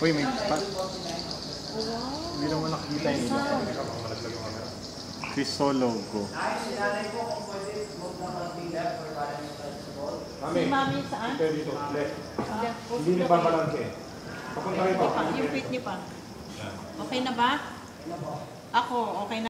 Uy, may pa. Hindi naman nakikita yung iba. Cristologo. Si Mami saan? Pero dito, ah. left. Ah, Hindi na babalangke. Papunta rito. Yung feet niyo pa. Okay na ba? Ako, okay na.